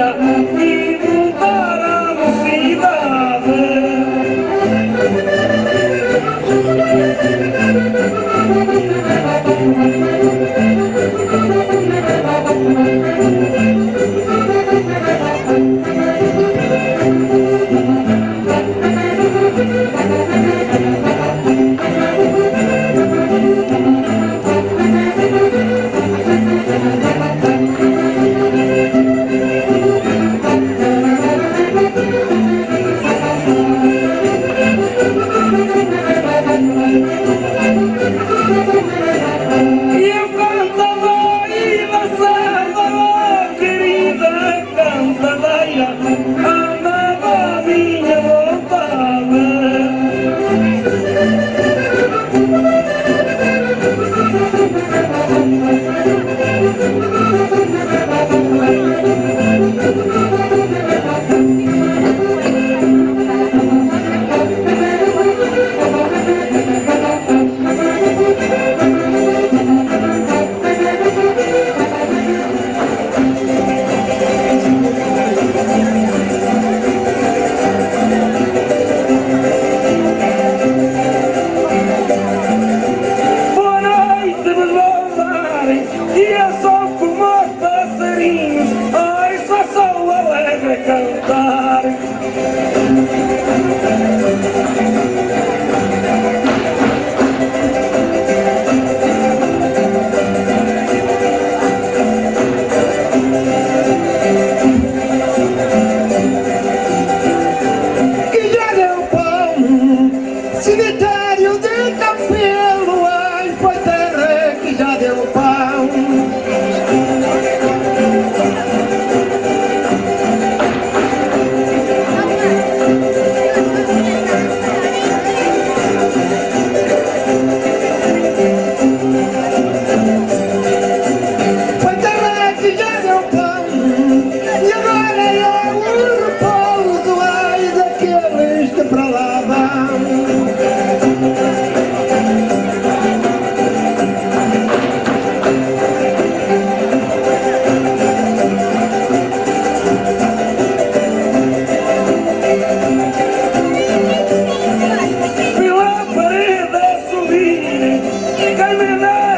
Yeah. Se contigo ia dormir.